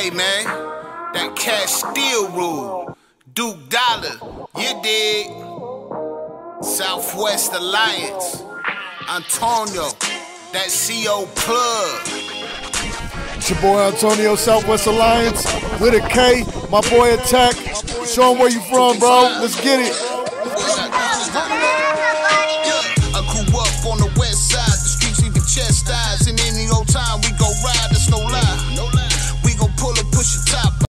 Hey man, that cash still rule. Duke Dollar, you dig? Southwest Alliance, Ontoneyo, that CO plug. It's your boy Ontoneyo, Southwest Alliance, with a K, my boy Attack. Show him where you from, bro. Let's get it. stop.